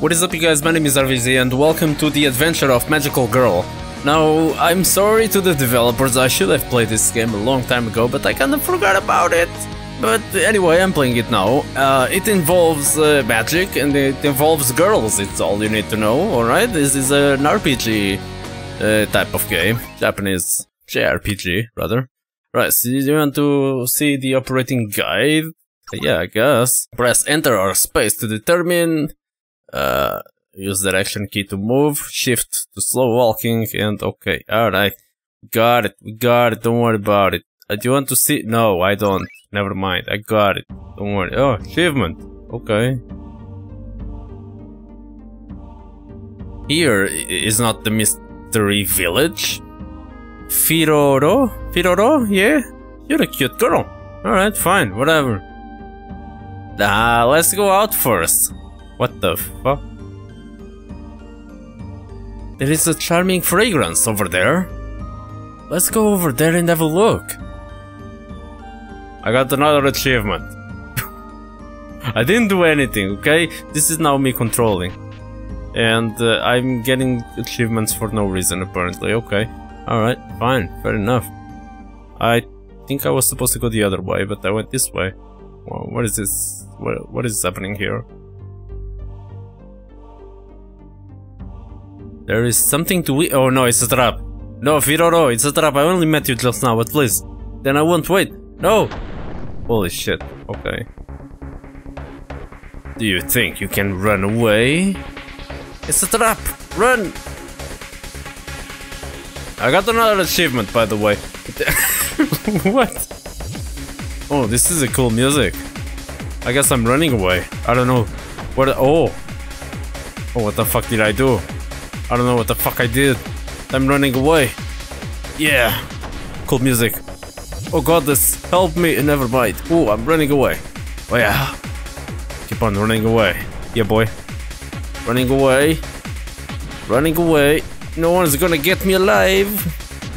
What is up you guys, my name is RVZ and welcome to the adventure of Magical Girl. Now, I'm sorry to the developers, I should have played this game a long time ago, but I kinda forgot about it. But anyway, I'm playing it now. Uh, it involves uh, magic and it involves girls, it's all you need to know, alright? This is an RPG uh, type of game, Japanese JRPG, rather. Right, so you want to see the operating guide? Yeah, I guess. Press enter or space to determine uh, use the action key to move, shift to slow walking, and okay, alright. Got it, we got it, don't worry about it. Uh, do you want to see? No, I don't. Never mind, I got it. Don't worry. Oh, achievement. Okay. Here is not the mystery village. Firoro? Firoro? Yeah? You're a cute girl. Alright, fine, whatever. Ah, let's go out first. What the fuck? There is a charming fragrance over there. Let's go over there and have a look. I got another achievement. I didn't do anything, okay? This is now me controlling. And uh, I'm getting achievements for no reason, apparently. Okay. Alright, fine. Fair enough. I think I was supposed to go the other way, but I went this way. Well, what is this? What, what is happening here? There is something to eat. Oh no, it's a trap. No, Firoro, it's a trap. I only met you just now, but please. Then I won't wait. No! Holy shit. Okay. Do you think you can run away? It's a trap! Run! I got another achievement, by the way. what? Oh, this is a cool music. I guess I'm running away. I don't know. What? Oh. Oh, what the fuck did I do? I don't know what the fuck I did. I'm running away. Yeah. Cool music. Oh god, this help me. Never mind. Oh, I'm running away. Oh yeah. Keep on running away. Yeah, boy. Running away. Running away. No one's gonna get me alive.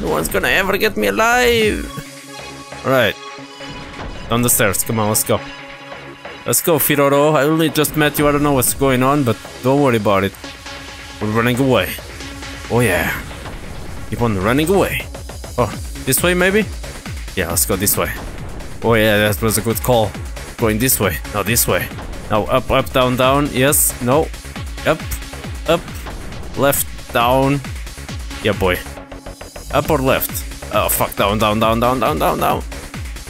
No one's gonna ever get me alive. Alright. Down the stairs. Come on, let's go. Let's go, Firoro. I only just met you. I don't know what's going on, but don't worry about it. We're running away. Oh yeah. Keep on running away. Oh, this way maybe? Yeah, let's go this way. Oh yeah, that was a good call. Going this way. No, this way. Now up, up, down, down. Yes. No. Up. Up. Left. Down. Yeah, boy. Up or left? Oh, fuck. Down, down, down, down, down, down, down.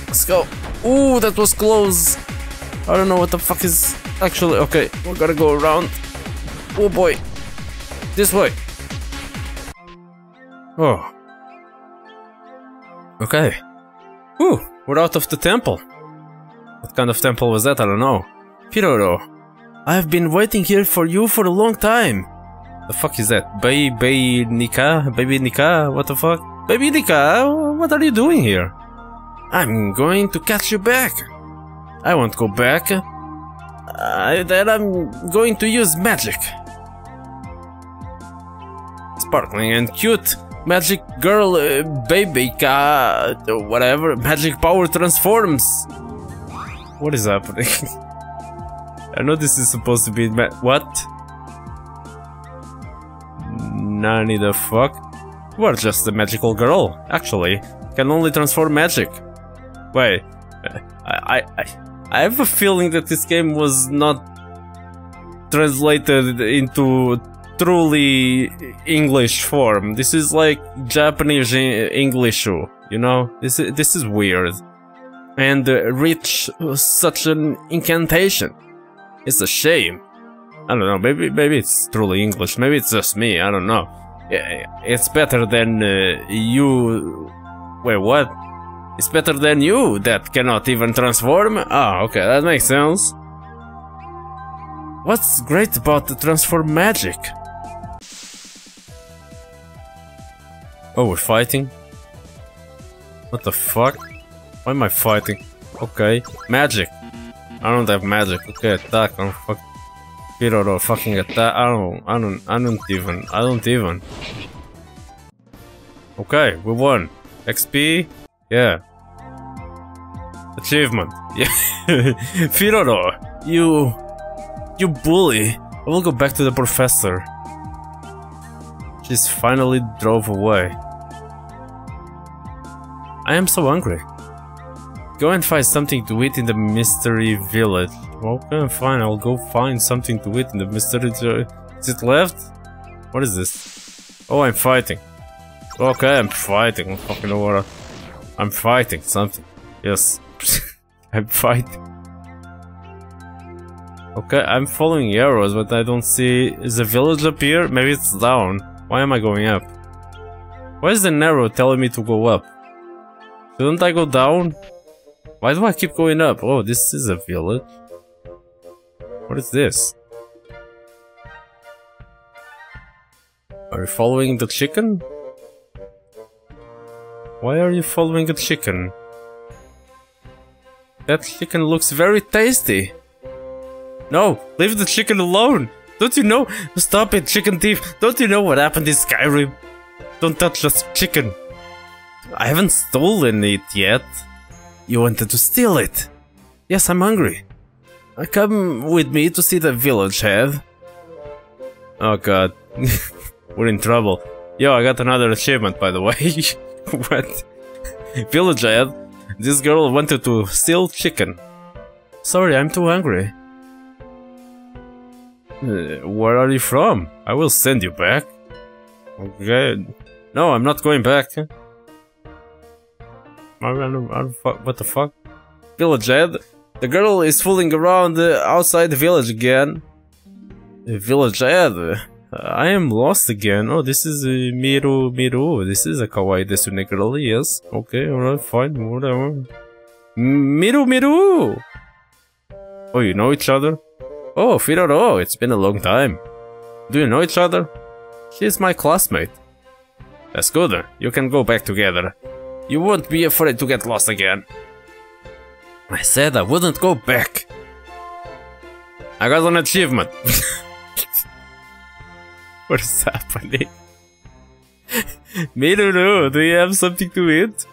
Let's go. Ooh, that was close. I don't know what the fuck is actually... Okay, we gotta go around. Oh boy. This way. Oh. Okay. Ooh, we're out of the temple. What kind of temple was that? I don't know. Firoro, I've been waiting here for you for a long time. The fuck is that? Baby Nika? Baby Nika? What the fuck? Baby Nika, what are you doing here? I'm going to catch you back. I won't go back. Uh, then I'm going to use magic. Sparkling and cute. Magic girl, uh, baby cat, whatever. Magic power transforms. What is happening? I know this is supposed to be what? Nani the fuck? You are just a magical girl, actually. Can only transform magic. Wait, I, I, I have a feeling that this game was not translated into truly English form. This is like Japanese English, you know? This is, this is weird. And uh, reach such an incantation. It's a shame. I don't know, maybe maybe it's truly English, maybe it's just me, I don't know. It's better than uh, you... Wait, what? It's better than you that cannot even transform? Ah, oh, okay, that makes sense. What's great about the transform magic? Oh, we're fighting? What the fuck? Why am I fighting? Okay, magic. I don't have magic. Okay, attack. I don't fuck. Piroro, fucking attack. I don't. I don't. I don't even. I don't even. Okay, we won. XP. Yeah. Achievement. Yeah. Firoro, you. You bully. I will go back to the professor. She's finally drove away. I am so hungry. Go and find something to eat in the mystery village. Okay, fine, I'll go find something to eat in the mystery... Is it left? What is this? Oh, I'm fighting. Okay, I'm fighting. I'm fucking I... I'm fighting something. Yes. I'm fighting. Okay, I'm following arrows, but I don't see... Is the village up here? Maybe it's down. Why am I going up? Why is the arrow telling me to go up? Shouldn't I go down? Why do I keep going up? Oh, this is a village. What is this? Are you following the chicken? Why are you following the chicken? That chicken looks very tasty. No, leave the chicken alone. Don't you know? Stop it, chicken thief. Don't you know what happened in Skyrim? Don't touch the chicken. I haven't stolen it yet. You wanted to steal it. Yes, I'm hungry. Uh, come with me to see the village head. Oh god. We're in trouble. Yo, I got another achievement by the way. what? Village head. This girl wanted to steal chicken. Sorry, I'm too hungry. Uh, where are you from? I will send you back. Okay. No, I'm not going back. What the fuck? Village Ed? The girl is fooling around outside the village again. Village? Uh, I am lost again. Oh, this is uh, Miru Miru. This is a kawaii desune girl, yes. Okay, alright, fine, whatever. Miru Miru! Oh, you know each other? Oh, Firoro, it's been a long time. Do you know each other? She's my classmate. That's good, you can go back together. You won't be afraid to get lost again. I said I wouldn't go back. I got an achievement. what is happening? Miruru, do you have something to eat?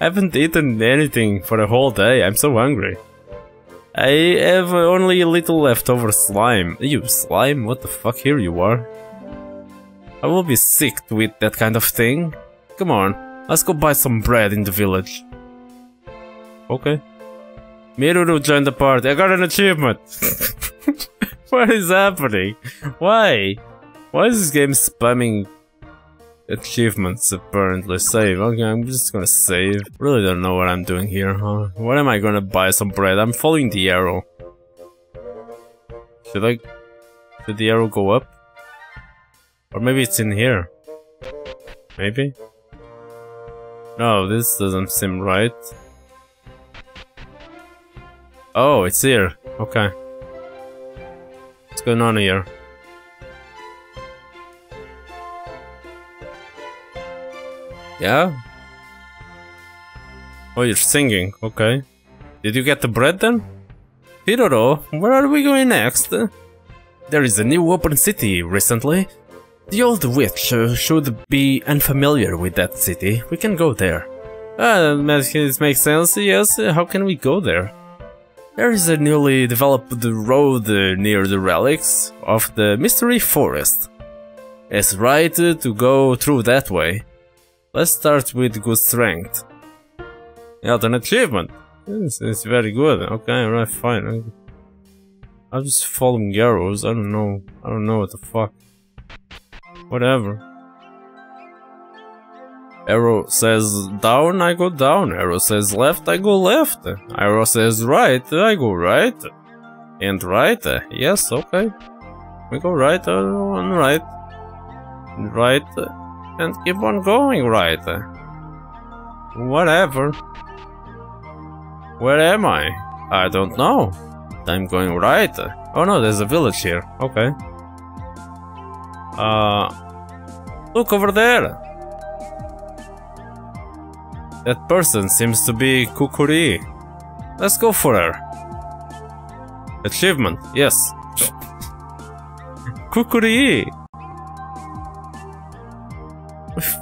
I haven't eaten anything for a whole day, I'm so hungry. I have only a little leftover slime. You slime? What the fuck? Here you are. I will be sick to eat that kind of thing. Come on, let's go buy some bread in the village. Okay. Miruru joined the party. I got an achievement. what is happening? Why? Why is this game spamming achievements apparently? Save. Okay, I'm just gonna save. Really don't know what I'm doing here, huh? What am I gonna buy some bread? I'm following the arrow. Should I... Should the arrow go up? Or maybe it's in here. Maybe? No, this doesn't seem right. Oh, it's here. Okay. What's going on here? Yeah? Oh, you're singing. Okay. Did you get the bread then? Hiroro, where are we going next? There is a new open city recently. The old witch uh, should be unfamiliar with that city. We can go there. Ah, that makes sense, yes. How can we go there? There is a newly developed road near the relics of the Mystery Forest. It's right to go through that way. Let's start with good strength. Yeah, an achievement. It's, it's very good. Okay, right, fine. I'm just following arrows. I don't know. I don't know what the fuck. Whatever. Arrow says down, I go down. Arrow says left, I go left. Arrow says right, I go right. And right, yes, okay. We go right uh, on right. Right, uh, and keep on going right. Whatever. Where am I? I don't know. I'm going right. Oh no, there's a village here. Okay. Uh, look over there. That person seems to be Kukuri. Let's go for her. Achievement, yes. Kukuri!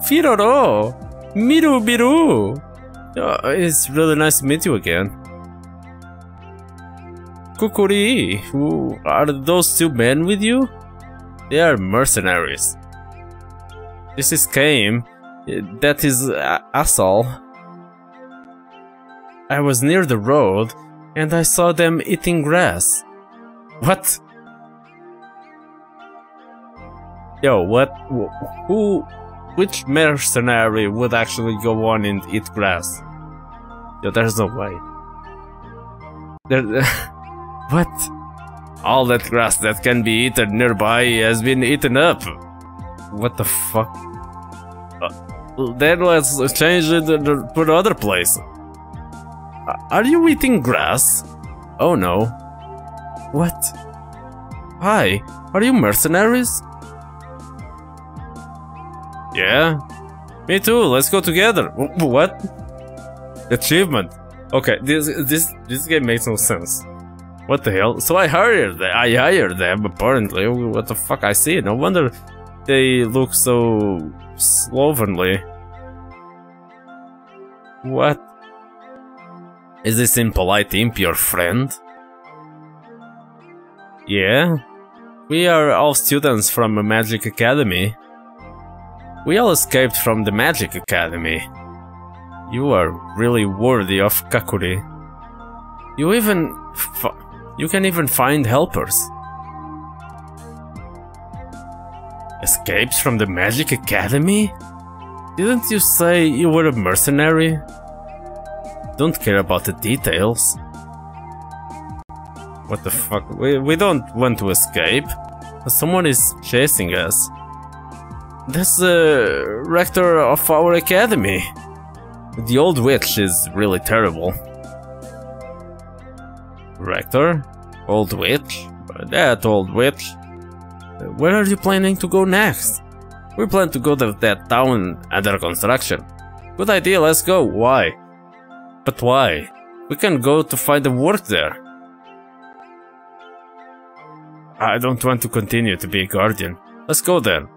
Firoro! Miru Miru! Oh, it's really nice to meet you again. Kukuri, are those two men with you? They are mercenaries. This is Kaim. That is uh, Asal. I was near the road and I saw them eating grass. What? Yo, what? Who? Which mercenary would actually go on and eat grass? Yo, there's no way. There. what? All that grass that can be eaten nearby has been eaten up. What the fuck? Uh, then let's change it to put other place. Are you eating grass? Oh no. What? Hi, are you mercenaries? Yeah? Me too, let's go together. What? Achievement. Okay, this this this game makes no sense. What the hell? So I hired them. I hired them apparently. What the fuck? I see. No wonder they look so slovenly. What? Is this impolite imp your friend? Yeah? We are all students from a magic academy. We all escaped from the magic academy. You are really worthy of Kakuri. You even... you can even find helpers. Escapes from the magic academy? Didn't you say you were a mercenary? Don't care about the details. What the fuck? We, we don't want to escape. Someone is chasing us. That's the uh, rector of our academy. The old witch is really terrible. Rector? Old witch? That old witch. Where are you planning to go next? We plan to go to that town under construction. Good idea, let's go. Why? But why? We can go to find the work there. I don't want to continue to be a guardian. Let's go then.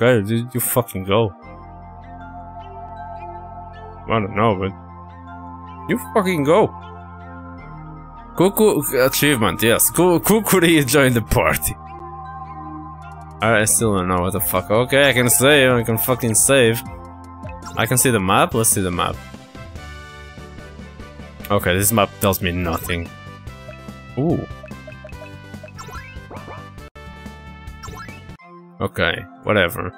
Okay, you fucking go. I don't know, but you fucking go. Kuku achievement, yes. Kukuri joined the party. I still don't know what the fuck. Okay, I can save. I can fucking save. I can see the map. Let's see the map. Okay, this map tells me nothing. Ooh. Okay, whatever.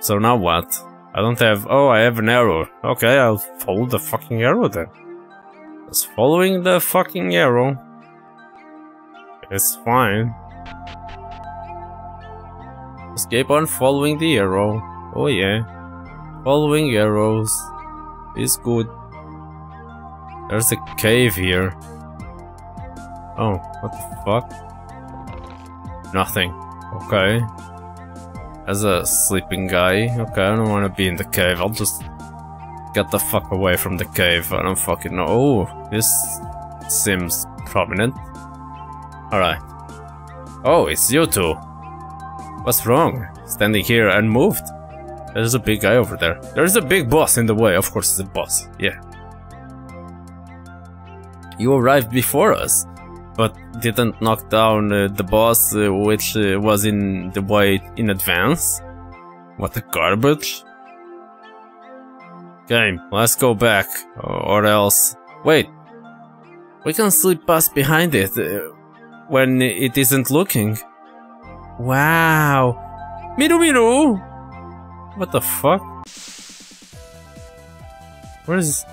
So now what? I don't have... Oh, I have an arrow. Okay, I'll follow the fucking arrow then. Just following the fucking arrow. It's fine. Just keep on following the arrow. Oh yeah. Following arrows is good. There's a cave here. Oh, what the fuck? Nothing. Okay. As a sleeping guy. Okay, I don't want to be in the cave. I'll just get the fuck away from the cave. I don't fucking know. Oh, this seems prominent. Alright. Oh, it's you two. What's wrong? Standing here unmoved? There's a big guy over there. There's a big boss in the way. Of course, it's a boss. Yeah. You arrived before us but didn't knock down uh, the boss uh, which uh, was in the way in advance? What a garbage. Game, let's go back, or else... Wait! We can slip past behind it uh, when it isn't looking. Wow! Miru Miru! What the fuck? Where is...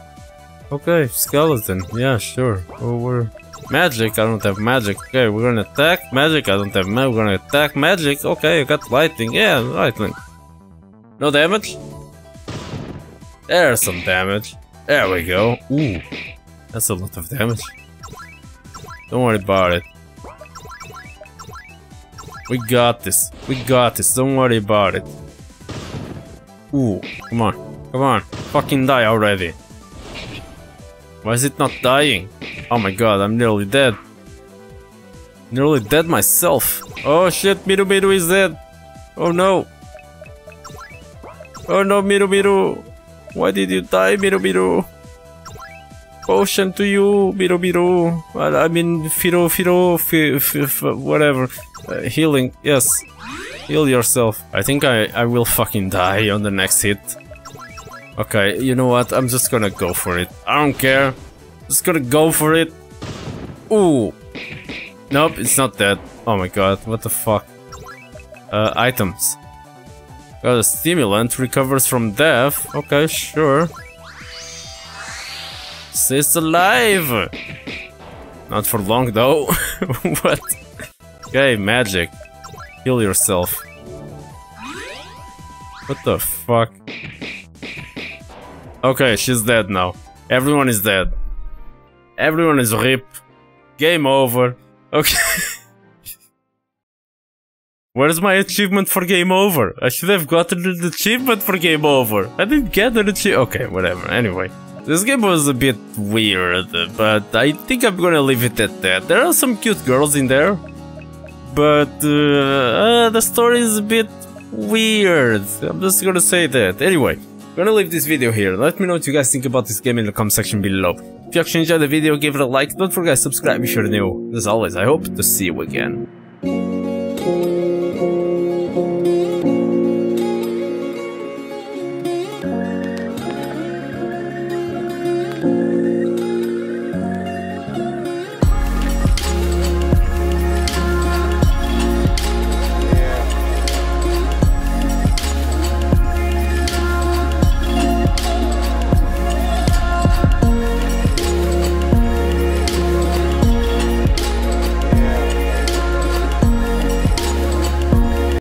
Okay, skeleton. Yeah, sure. Oh, we're... Magic, I don't have magic. Okay, we're gonna attack. Magic, I don't have magic. We're gonna attack. Magic, okay, I got lightning. Yeah, lightning. No damage? There's some damage. There we go. Ooh, that's a lot of damage. Don't worry about it. We got this. We got this. Don't worry about it. Ooh, come on. Come on. Fucking die already. Why is it not dying? Oh my god, I'm nearly dead. Nearly dead myself. Oh shit, Miru Miru is dead. Oh no. Oh no, Miru Miru. Why did you die, Miru Miru? potion to you, Biru. Well, I mean, Firu Firu, f f whatever. Uh, healing, yes. Heal yourself. I think I, I will fucking die on the next hit. Okay, you know what? I'm just gonna go for it. I don't care. Just gonna go for it. Ooh. Nope, it's not that. Oh my god, what the fuck? Uh, items. Got a stimulant, recovers from death. Okay, sure. Stays alive! Not for long though. what? Okay, magic. Heal yourself. What the fuck? Okay, she's dead now. Everyone is dead. Everyone is rip. Game over. Okay. Where's my achievement for game over? I should have gotten the achievement for game over. I didn't get the achievement. Okay, whatever. Anyway. This game was a bit weird, but I think I'm gonna leave it at that. There are some cute girls in there, but uh, uh, the story is a bit weird. I'm just gonna say that. Anyway, I'm gonna leave this video here. Let me know what you guys think about this game in the comment section below. If you actually enjoyed the video, give it a like. Don't forget to subscribe if you're new. As always, I hope to see you again.